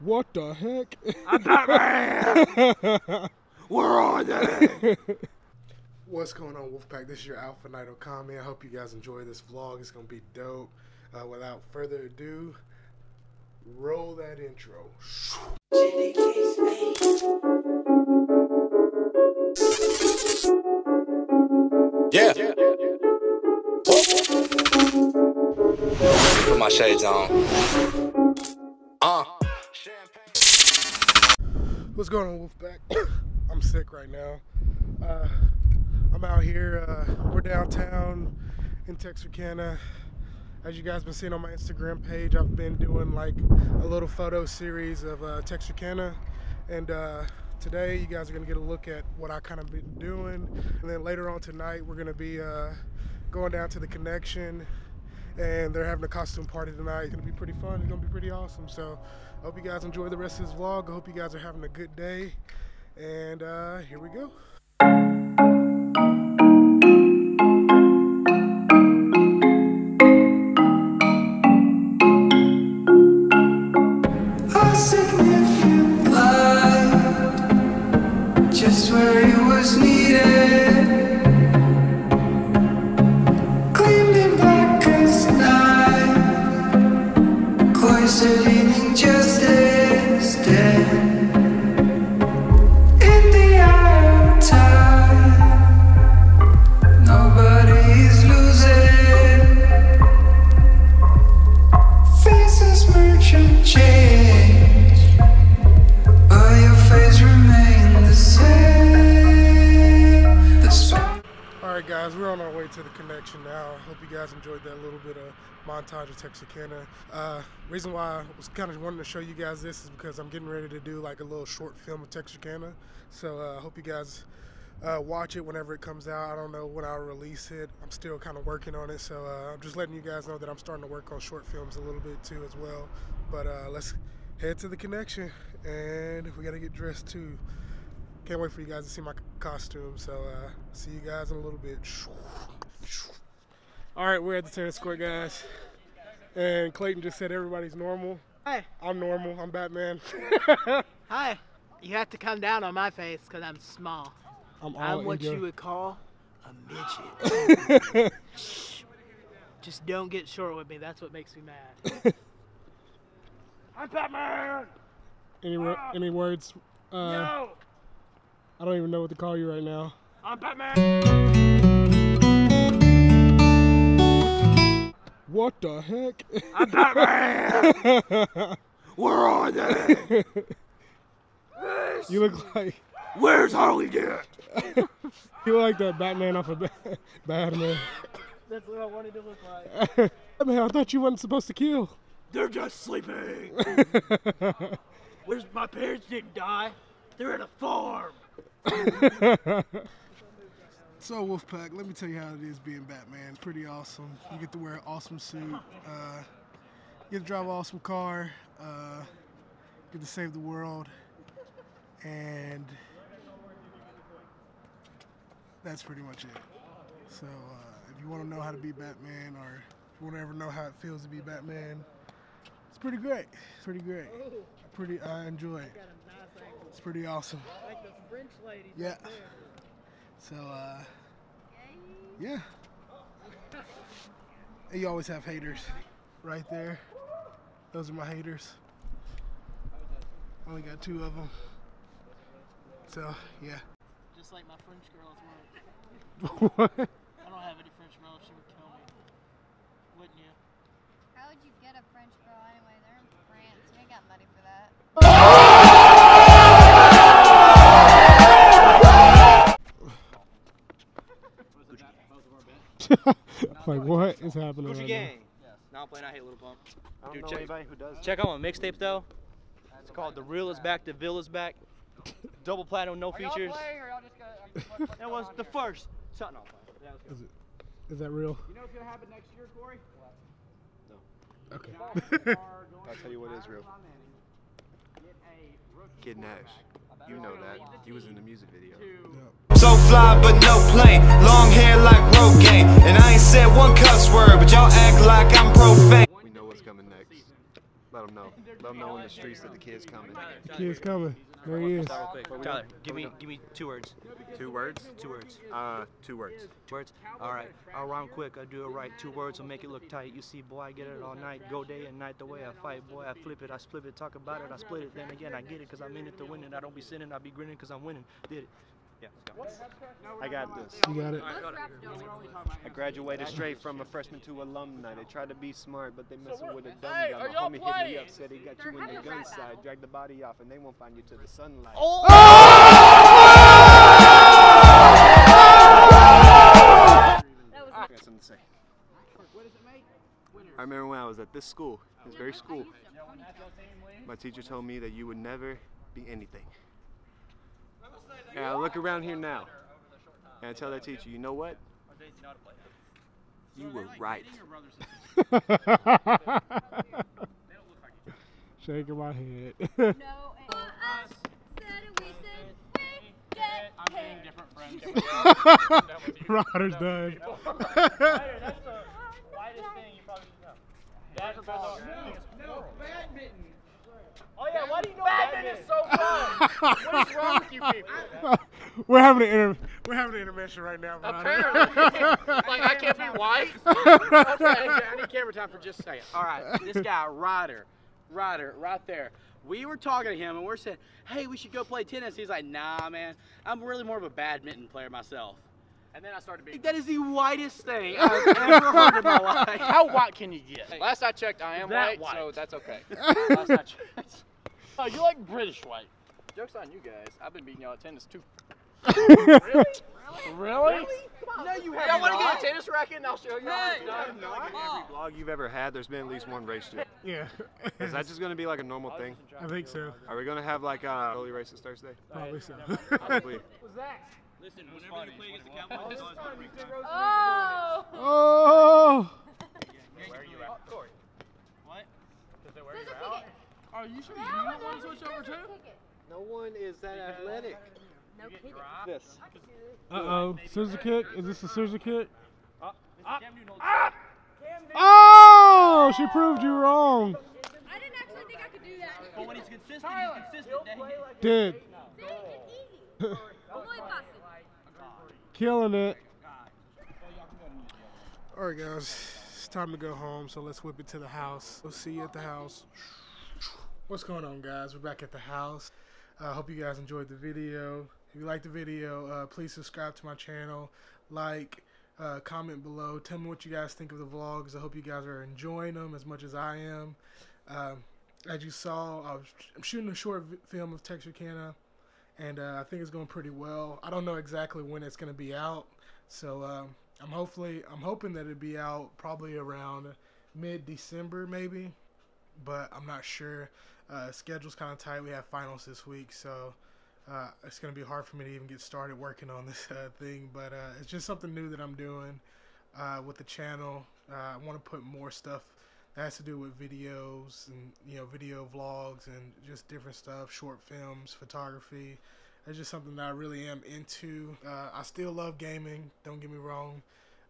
What the heck? I'm Batman! Where are they? What's going on, Wolfpack? This is your Alpha Night Okami. I hope you guys enjoy this vlog. It's gonna be dope. Uh, without further ado, roll that intro. Yeah. Put my shades on. What's going on, Wolfpack? I'm sick right now. Uh, I'm out here. Uh, we're downtown in Texarkana. As you guys been seeing on my Instagram page, I've been doing like a little photo series of uh, Texarkana, and uh, today you guys are gonna get a look at what I kind of been doing. And then later on tonight, we're gonna be uh, going down to the Connection, and they're having a costume party tonight. It's gonna be pretty fun. It's gonna be pretty awesome. So I hope you guys enjoy the rest of this vlog. I hope you guys are having a good day. And uh, here we go. Just where it was needed. Now. Hope you guys enjoyed that little bit of montage of Texarkana. Uh, reason why I was kind of wanting to show you guys this is because I'm getting ready to do like a little short film of Texarkana. So I uh, hope you guys uh, watch it whenever it comes out. I don't know when I'll release it. I'm still kind of working on it. So uh, I'm just letting you guys know that I'm starting to work on short films a little bit too as well. But uh, let's head to the connection and we got to get dressed too. Can't wait for you guys to see my costume. So uh, see you guys in a little bit. All right, we're at the tennis court, guys. And Clayton just said everybody's normal. Hi. I'm normal. I'm Batman. Hi. You have to come down on my face because I'm small. I'm all I'm what ego. you would call a midget. Just don't get short with me. That's what makes me mad. I'm Batman. Any wo- any words? Uh, No, I don't even know what to call you right now. I'm Batman. What the heck? I'm Batman! Where are they? you look like Where's Harley Dent? you look like that Batman off of Batman. That's what I wanted to look like. Man, I thought you weren't supposed to kill. They're just sleeping. Where's my parents didn't die? They're at a farm. So Wolfpack, let me tell you how it is being Batman. It's pretty awesome. You get to wear an awesome suit. Uh, you get to drive an awesome car. Uh, get to save the world, and that's pretty much it. So uh, if you want to know how to be Batman, or if you want to ever know how it feels to be Batman, it's pretty great. It's pretty great. Pretty, I enjoy it. It's pretty awesome. Like the French lady. Yeah. So, uh, yeah. And you always have haters right there. Those are my haters. Only got two of them. So, yeah. Just like my French girls were. what? like, what is happening Gucci right Gang. Now I'm playing I Hate Lil Pump. I don't Dude, know check- anybody who does. Check out my mixtape though. It's called The Real is Back, The Bill is Back. Double platinum, no features. That was the first. Shut no. Yeah, let's go. now? Is that real? You know what's gonna happen next year, Corey? Okay. I'll tell you what is real. Kid Nash. You know that. He was in the music video. So fly but no plane, long Let them know. Let them know in the streets that the kid's coming. The Kid's coming. There he is. Start. Tyler, give me give me two words. Two words? Two words. Uh, two words. Two words. All right. I'll rhyme quick. I do it right. Two words will make it look tight. You see, boy, I get it all night. Go day and night the way I fight. Boy, I flip it. I split it. Talk about it. I split it. Then again, I get it because I'm in it to win it. I don't be sinning. I be grinning because I'm winning. Did it. Yeah, let's go. I got this. You got it. I graduated straight from a freshman to alumni. They tried to be smart, but they messed messing with a dumb guy. My homie hit me up, said he got you in the gun side. Drag the body off, and they won't find you to the sunlight. I got something to say. I remember when I was at this school, this very school, my teacher told me that you would never be anything. And I look around here now, and I tell that teacher, you know what? You were right. Shaking my head. No, and us said it, we said we get I'm being hit. different friends. Ryder's done. That's the whitest thing you probably should know. That's about No, badminton. Oh yeah, why do you know badminton is so fun? what is wrong with you people? we're having an inter- we're having an intermission right now. Ryder. Apparently. like I can't be white. okay, I need camera time for just a second. All right, this guy Ryder, Ryder, right there. We were talking to him and we're saying, "Hey, we should go play tennis." He's like, "Nah, man. I'm really more of a badminton player myself." And then I started being. That is the whitest thing I've ever heard in my life. How white can you get? Last I checked, I am That white, so that's okay. Last I checked. Oh, you like British white? Jokes on you guys. I've been beating y'all at tennis too. really? Really? No, you have Y'all want wanna get get a tennis racket and I'll show you. Hey, Every vlog you've ever had, there's been at least one race to it. Yeah. Is that just gonna be like a normal thing? I think so. Are we gonna have like a early races Thursday? Probably so. Probably. Listen, whenever you play against the Cowboys, Oh! oh. Where are you at? Corey. What? Because they wear Scissor you out? kick. Are you sure you Now don't want to switch over scissor too? No one is that athletic. No kidding. This. Uh oh. Scissor kick. Is this a scissor kick? Cam Newton holds Oh! She proved you wrong. I didn't actually think I could do that. But when he's consistent, he's consistent. Then he Did. See, it's easy. Muy fácil. Killing it. All right, guys. It's time to go home, so let's whip it to the house. We'll see you at the house. What's going on, guys? We're back at the house. I uh, hope you guys enjoyed the video. If you liked the video, uh, please subscribe to my channel, like, uh, comment below. Tell me what you guys think of the vlogs. I hope you guys are enjoying them as much as I am. Um, as you saw, I was, I'm shooting a short film of Texarkana, and uh, I think it's going pretty well. I don't know exactly when it's going to be out, so um, I'm hopefully I'm hoping that it'll be out probably around mid-December maybe, but I'm not sure. Uh, schedule's kind of tight. We have finals this week, so uh, it's gonna be hard for me to even get started working on this uh, thing. But uh, it's just something new that I'm doing with the channel. I want to put more stuff has to do with videos and you know video vlogs and just different stuff, short films, photography. It's just something that I really am into. Uh, I still love gaming. Don't get me wrong.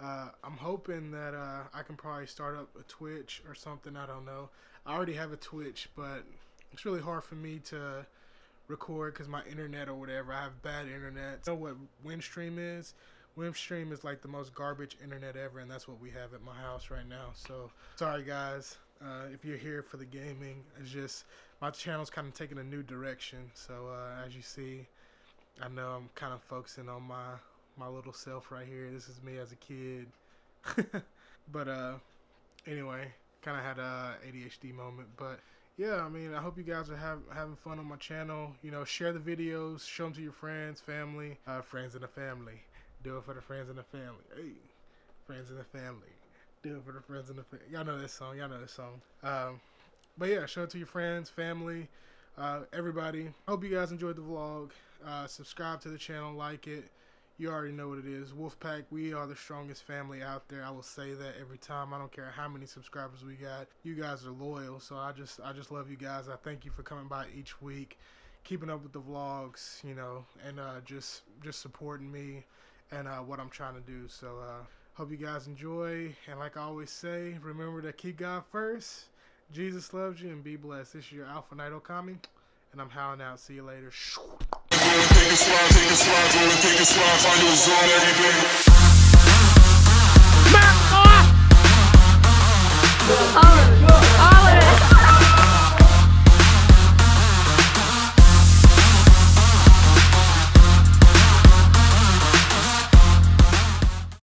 Uh, I'm hoping that uh, I can probably start up a Twitch or something. I don't know. I already have a Twitch, but it's really hard for me to record because my internet or whatever. I have bad internet. You know what Windstream is? Windstream is like the most garbage internet ever, and that's what we have at my house right now. So sorry, guys. Uh, if you're here for the gaming, it's just my channel's kind of taking a new direction. So uh, as you see, I know I'm kind of focusing on my my little self right here. This is me as a kid. but uh, anyway, kind of had a ADHD moment, but yeah, I mean, I hope you guys are have, having fun on my channel. You know, share the videos, show them to your friends, family, uh, friends and the family. Do it for the friends in the family. Hey, friends in the family. Do it for the friends in the family. Y'all know this song. Y'all know this song. Um, but yeah, show it to your friends, family, uh, everybody. Hope you guys enjoyed the vlog. Uh, subscribe to the channel, like it. You already know what it is. Wolfpack, we are the strongest family out there. I will say that every time. I don't care how many subscribers we got. You guys are loyal, so I just I just love you guys. I thank you for coming by each week, keeping up with the vlogs, you know, and uh, just just supporting me and uh, what I'm trying to do. So, uh, hope you guys enjoy. And like I always say, remember to keep God first. Jesus loves you and be blessed. This is your Alpha Night Okami, and I'm howling out. See you later.